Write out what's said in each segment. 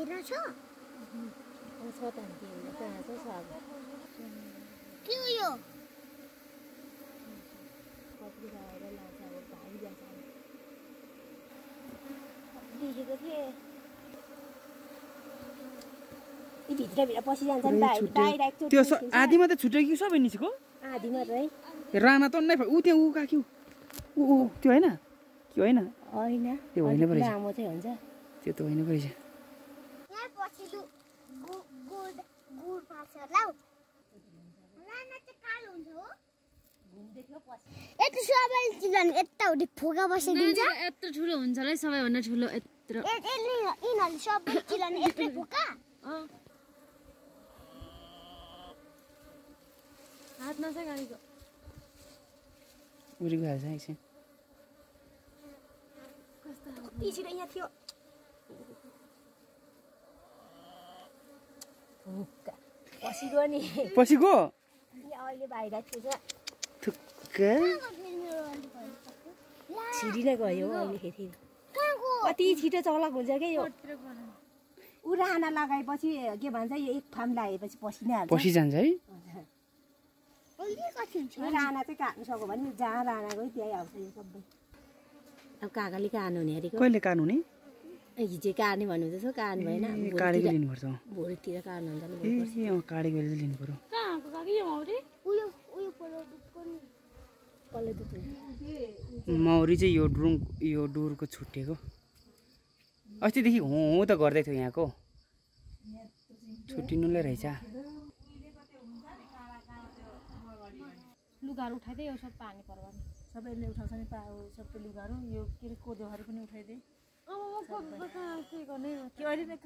त्यहाँभित्र छ छ त छ अब के हो यो कति आएर लान्छ अब भागिजान्छ देखेको थिएँ यी भित्रभित्र पसिजान्छ नि बाहिर बाहिर एकचोटि त्यो। आधी मात्रै छुट्यो कि सबै आधी मात्रै राणा त नै ऊ त्यहाँ ऊ त्यो होइन त्यो होइन त्यो होइन पो रहेछ। त होइन यहाँ यति सबैले चिल्लाउने यताउति फुका बसाइदिन्छ यत्रो ठुलो हुन्छ होला है सबैभन्दा ठुलो यत्रो। यिनीहरूले सबैले चिल्लाउने यत्रै फुका अँ। हातमा छ गाडीको। उरीको हाल्छ एकछिन। पिछिर यहाँ थियो। पसिगयो नि। पसिको यहाँ अहिले बाहिर थियो थुक्क छिरी नै गयो कहाँको कति छिटो चलाक हुन्छ क्या यो? ऊ राना लगाएपछि के भन्छ यो एक फार्म लगाएपछि पसिनाहाल्छ पसिजान्छ है? राना चाहिँ काट्नु सक्यो भने जहाँ राना गयो त्यहीँ आउँछ यो सबै। अब काकाले काट्नु हुने अरेको कहिले कानु हुने हिजो काट्ने भन्नुहुँदैछ काट्नु भएन। भोलितिर लिनुपर्छ। भोलितिर काट्नु हुन्छ नि ए भोलि अँ, काडेको बेला चाहिँ लिनु पऱ्यो मौरी चाहिँ यो डुरुङ यो डुरको छुट्टिएको अस्तिदेखि हो हो त गर्दै थियो यहाँको। छुट्टिनुलाई रहेछ। लुगाहरू उठाइदिए यो सब पानी पर्वा सबैले उठाउँछ नि पा सबै लुगाहरू। यो के अरे कोदोहरू पनि उठाइदिए के अहिले नै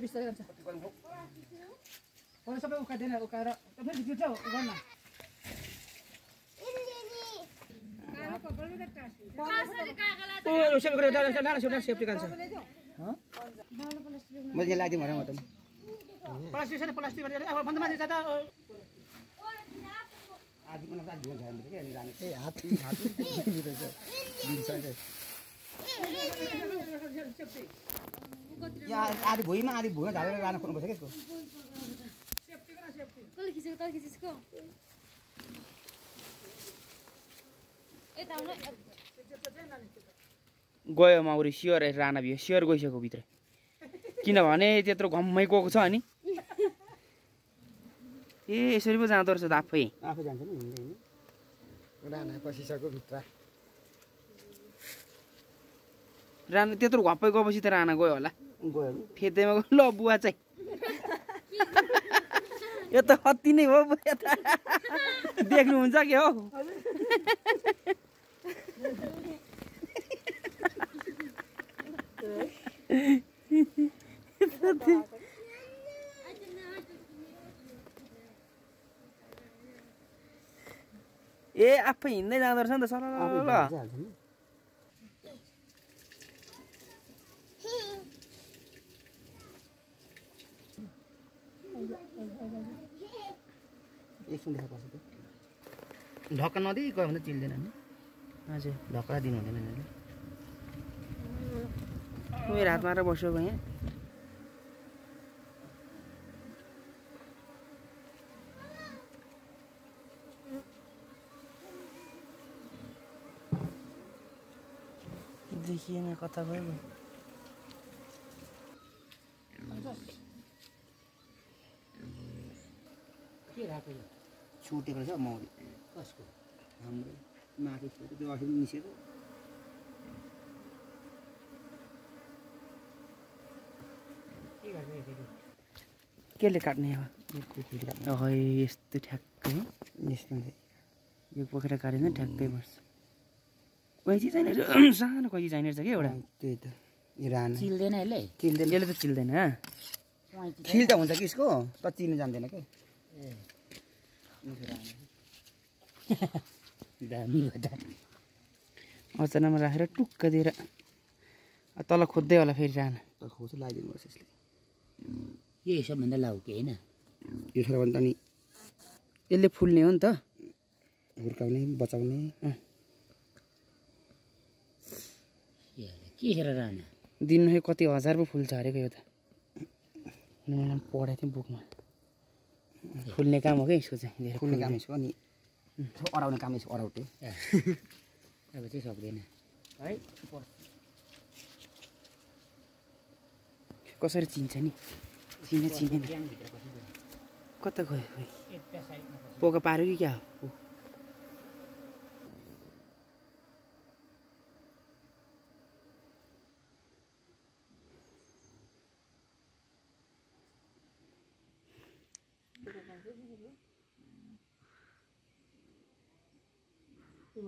बिस्तारै गर्छ सबै उकाइदिएन उकाएर फेरि भित्र गर्न मैले लगाइदिउँ त प्लास्टिक छैन प्लास्टिक अब भन्दा माथि जाँदा आधी भुइँमा आधी भुइँमा झालेर लानु खोज्नुपर्छ क्या यसको? कसले खिचेको तल खिचेको गयो माउरी सियर राना बियो सियर गइसक्यो भित्र। किनभने त्यत्रो घम्मै गएको छ अनि। ए यसरी पो जाँदो रहेछ त आफै। आफै जान्छ नि राना पसिसक्यो भित्र। राना त्यत्रो घप्पै गएपछि त राना गयो होला। गयो। फेदैमा गयो। ल बुवा चाहिँ। यो त कति नै हो बुवा त। देख्नुहुन्छ कि हौ? ए आफै हिँड्दै जाँदो रहेछ नि त सर। ल एकछिन देखा पर्छ ढक्का नदिई गयो भने चिल्दैन नि। हजुर। ढक्का दिनु हुँदैन यिनीहरूले। मेरो हातमा मारेर बस्यो यहाँ। देखिएन कता भयो। छुटेको रहेछ मौरी कसको? हाम्रो माथि छुट्यो त्यो अघि निस्केको के गर्ने फेरि? केले काट्ने अब अहै यस्तो ठ्याक्कै। यस्तो यो पोखेर काट्यो भने ठ्याक्कै पर्छ कैँची चाहिने रहेछ सानो कैँची चाहिने रहेछ कि एउटा? त्यही त। यो राना चिल्दैन यसले? चिल्दैन। यसले त चिल्दैन खिल त हुन्छ कि यसको त चिन्नु जान्दैन के? दामी अचानामा राखेर टुक्क दिएर तल खोज्दै होला फेरि राना। त खोज लगाइदिनु पर्छ यसले। यही सबभन्दा लाउके होइन? यो छ भने त नि। यसले फुल्ने हो नि त। हुर्काउने बचाउने। के खेर रहन दिनमा कति हजार पो फुल्छ अरेको यो त। मैले पढाएको थिएँ बुकमा। फुल्ने काम हो क्या यसको चाहिँ? धेरै फुल्ने काम यसको अनि अराउने काम यसको अराउटे। अब चाहिँ सक्दैन। है कसरी चिन्छ नि? चिने चिनेन कता गयो? पोका पाऱ्यो कि क्या हो?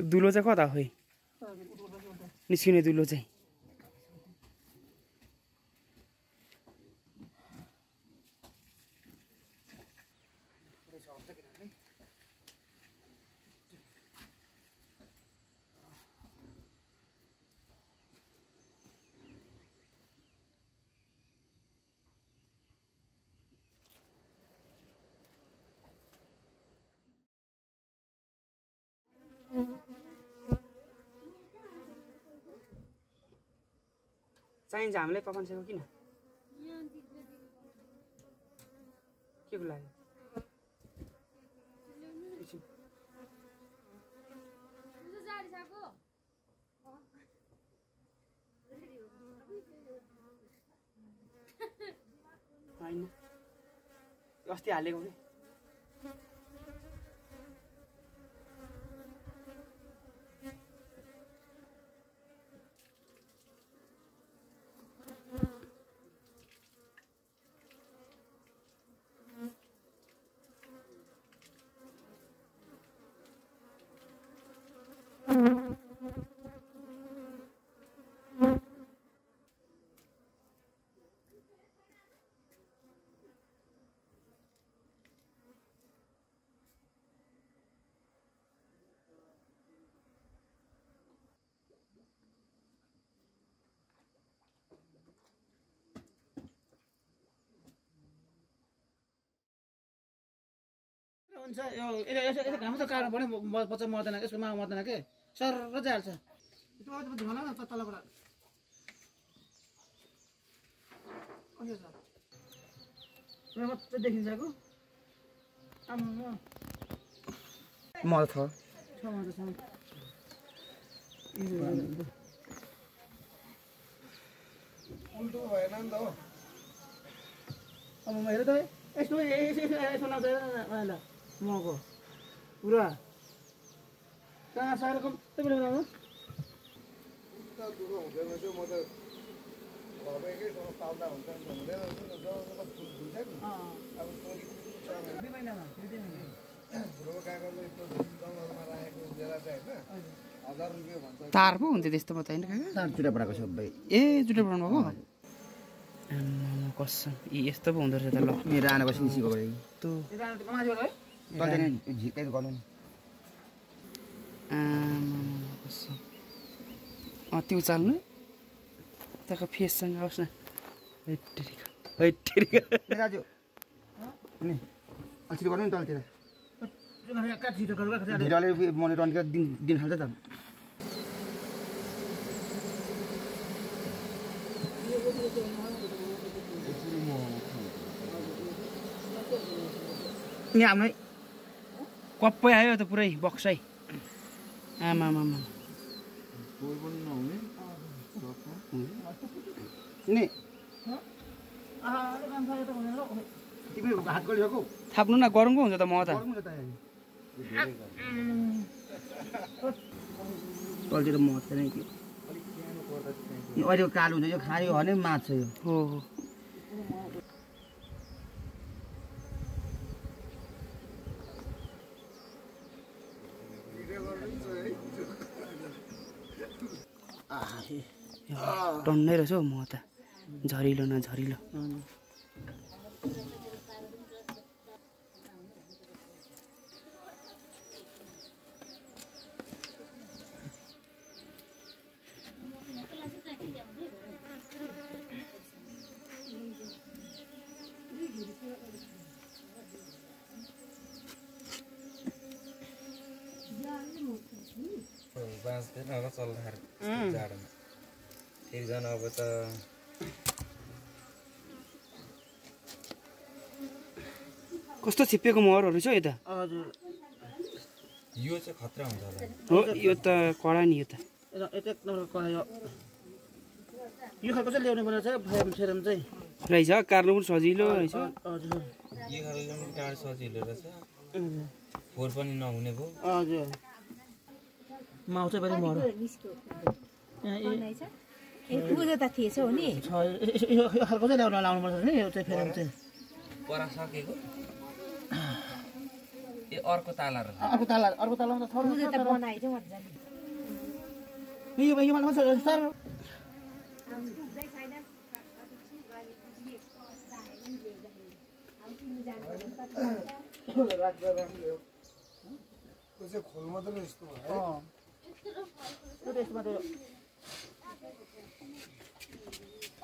दुलो चाहिँ कता खोइ? निस्किने दुलो चाहिँ। चाहिन्छ हामीलाई पकाउँछको किन? के को लागि। होइन। अस्ति हालेको कि हुन्छ यो यसो यसो घाम त काट्नु पऱ्यो बच्चा मर्दैन यसको माउ मर्दैन के सर त- तलबाट मात्रै देखिन्छ आएको मल छ उल्टो भएन नि त हो अब म हेर त यस्तो मको पुरा कहाँ साह्रो नि नि नि दुई महिनामा तार पो हुन्थ्यो त्यस्तो त होइन सबै ए जुटा बनाउनु भएको कसम यी यस्तो पो हुँदो रहेछ त ल। मेरो आना बसी निस्केको भयो यस्तो तल झिक्कै गर्नु नि आम्मामा कसम अँ त्यो चाल्नु त्यहाँको फेससँग आओस् न दाजु नि अल्छी गर्नु नि तलतिर ढिलोले मैले रन्केर दिन दिन खाल्छ त यहाँ हाम्रो कप्पै आयो त पुरै बक्सै गरिरहेको थाप्नु न गरौँ पो हुन्छ त म त तलतिर मत छैन कि यो अहिले कालो हुन्छ यो खायो भने माछ यो हो टन्नै रहेछ हौ म त झरिलो न झरिलो। बाँच्दैन होला चल्दाखेरि जाडोमा। फेरि झन् अब त कस्तो छिप्पिएको महरहरू छ यता हजुर। यो चाहिँ खतरा हुन्छ होला। हो यो त कडा नि यो त। एक नम्बर करायो यो। खालको चाहिँ ल्याउने बेला चाहिँ फ्रेम सेरम चाहिँ। रहेछ कार्नु पनि सजिलो रहेछ। हजुर। यो खालको पनि काँड सजिलो रहेछ। फोहोर पनि नहुने भयो। हजुर। माउ चाहिँ पनि मर ए पुगेको त थिएछ हो नि यो- खालको चाहिँ ल्याउनु लाउनु पर्छ नि यो चाहिँ फेरि चाहिँ परा सकेको ए अर्को ताला अर्को ताला अर्को त मजाले यो सर त्यो चाहिँ खोल मात्रै यस्तो भयो त्यो सबिता एउटा खोज एउटा झाडु चाहिँ झाडु चाहिँ झाडु मुनिको चाहिँ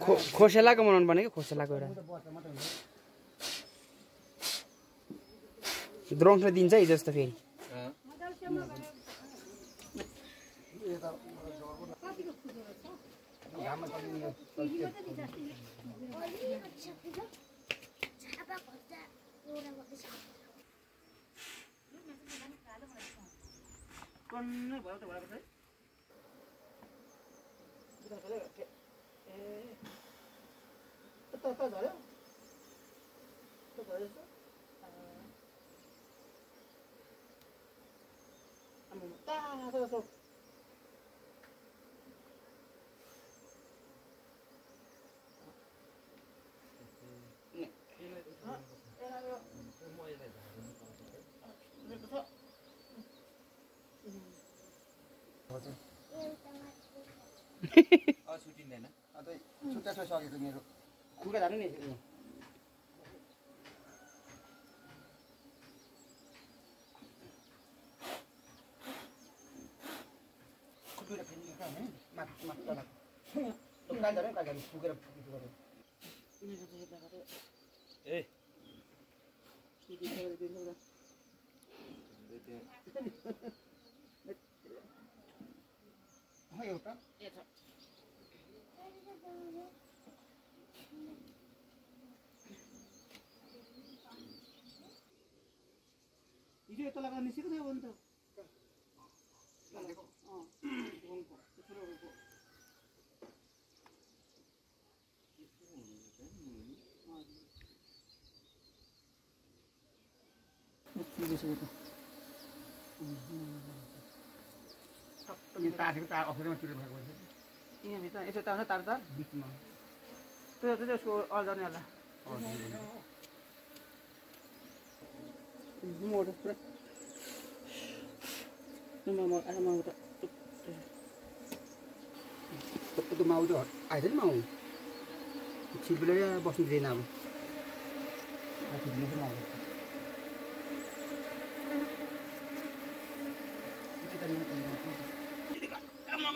खो खोसेलाको बनाउनु पर्ने कि खोसेलाको एउटा द्रोङ्स दिन्छ है जस्तो फेरि छापा खोज्दा एउटा गर्दैछ टन्नै भयो त भएर चाहिँ ए यता यता झऱ्यो यता झऱ्यो जस्तो आम्मामा, तातो जस्तो अब छुट्टिँदैन अन्त छुट्टा छ सकेको मेरो। खुर्का झार्नु नि। यसरी। खुट्टुबाट फेरि कहाँ भने माथि माथि तल त्यो काल झऱ्यो नि काल झऱ्यो फुकेर फुकेको गऱ्यो यिनीहरूको चाहिँ यता गऱ्यो ए हो एउटा। हिजो यता लगाएर निस्केको थियो भने त। अँ, तार अफिसमा चिरो भएको रहेछ यहाँभित्र यसो तार तार तार बिचमा त्यो चाहिँ होला मोटो पुरा माउ त त्यो माउ त आएछ नि माउ छिटपिलो बस्नु दिएन अब छिटपिलो चाहिँ माउ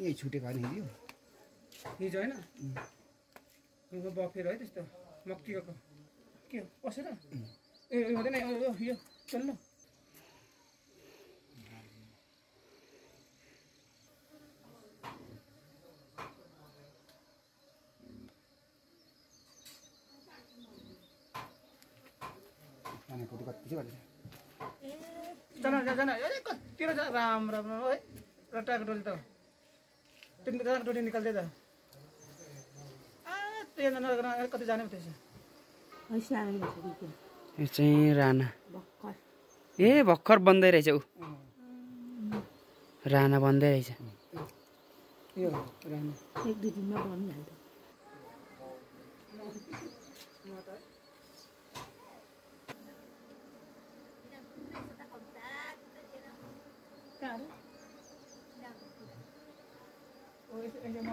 यही छुटेको होइन यो हिजो होइन? बफेर है त्यस्तो। मक्टिको के हो? पसेर ए हुँदैन यो चल्नु जान जान ए राम राम है रटाएको टोली त। तिन टोली निकाल्दै त त्यो कति जाने पो त्यसो यो चाहिँ राना ए भर्खर बन्दै रहेछ ऊ राना बन्दै रहेछ यो राम मल आउँछ तर यहाँ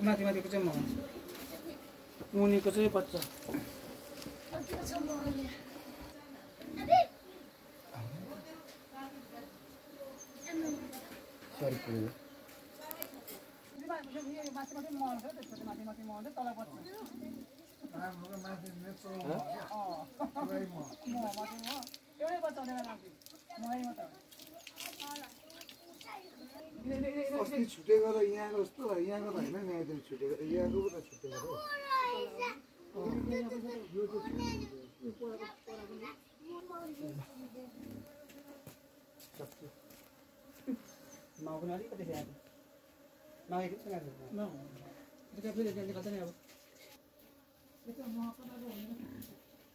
माथि माथिको चाहिँ म मुनिको चाहिँ बच्चा सरी पुग्यो अस्ति छुटेको र यहाँको जस्तो यहाँको त होइन नि यहाँदेखि छुटेको यहाँको पो त छुटेको हो माउ पनि अलिकति ल्याएको मागेको छैन आज। न दुईवटा फेरि एकजना निकाल्छ नि अब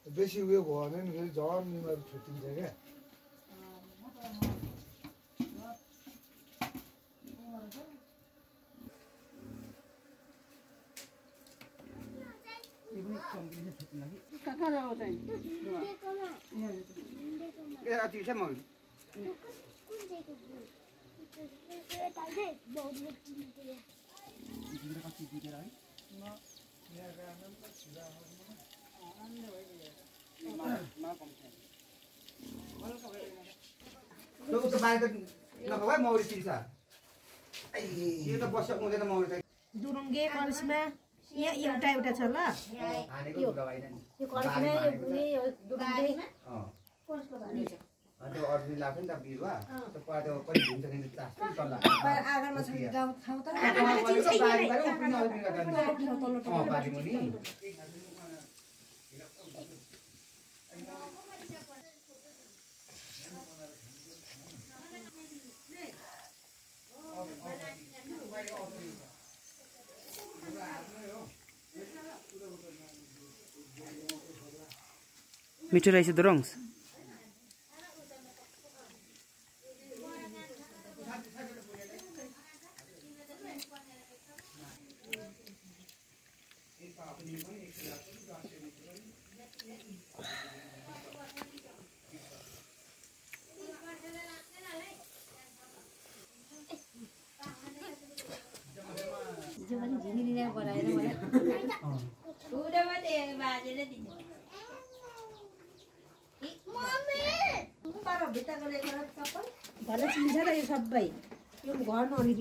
बेसी उयो भयो भने फेरि झन् बिमारी छुट्टिन्छ क्या चाहिँ ए अति छ म उता बाहिर त नभए है मौरी चिन्छ यो त बस्छ हुँदैन मौरी त दुरुङ्गे यहाँ एउटा एउटा छ ल। हानेको मिठो रहेछ दोरङ्स बनाएर मलाई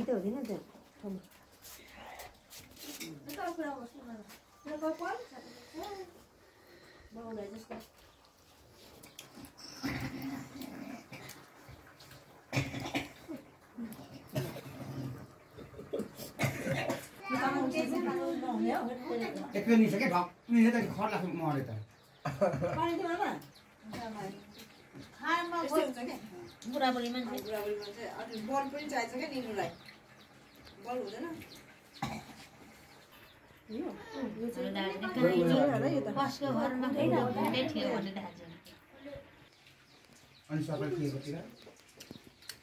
त हुँदैन नि त ठाउँमा। यता कुरा बस्नु न। यो कपाल, बाउलाई जस्तो एकलो निस्छ क्या ढक निस्छ त खर लाग्छ मरे त बुढाबुढी मान्छे। बुढाबुढी मान्छे अनि बल पनि चाहिन्छ क्या निनुलाई? बल हुँदैन। भने अनि सबै खिएकोतिर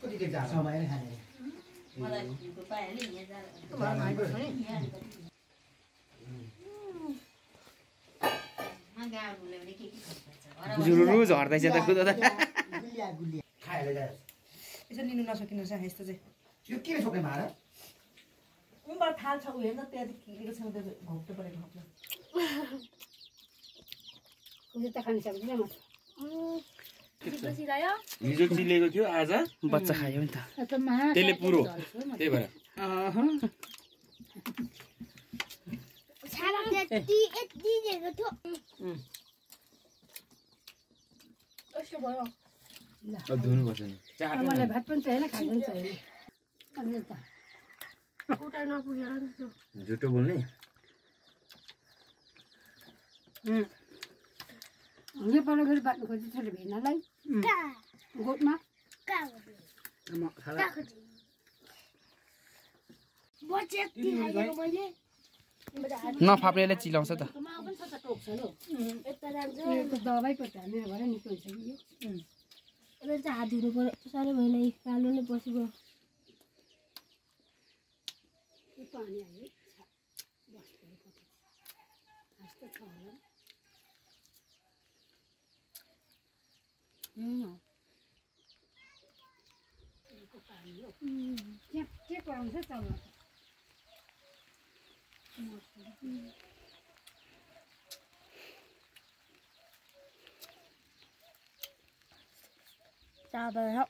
कति जान्छ? सबैले खाने। जाँदा। गाउँ ल्याउने के के खर्च जुरु झर्दैछ त कुदो त। खाएर जान्छ यसो लिनु नसकिनु छ यस्तो चाहिँ। उनीबाट थाल छ ऊ हेर्न त्यो घोप्टो परेको घोप्टो। बसिरह्यो हिजो चिलेको थियो आज बच्चा खायो नि त। त्यसले पुरो। त्यही भएर। यति दिएको थियो। धुनुपर्छ नि। मलाई भात पनि चाहिएन खानु पनि चाहिएन उता नपुगेर नि त्यो। झुटो बोल्ने? बाँड्नु खोज्छ छोरी भेनालाई। गोठमा। नफाप्नेले चिलाउँछ त। यता जान्छु त्यो दबाई पो हालेर भएर निको हुन्छ कि यो यता चाहिँ हात धुनु पर्यो। साह्रै भएन कालो नै त्यो पानी हाल्यो। के के कराउँछ चल्ला ra về không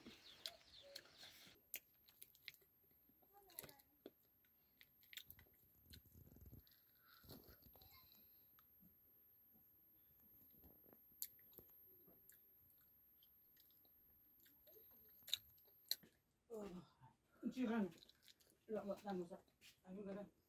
chưa ăn. Lợn một ăn một sợi ăn một cái đây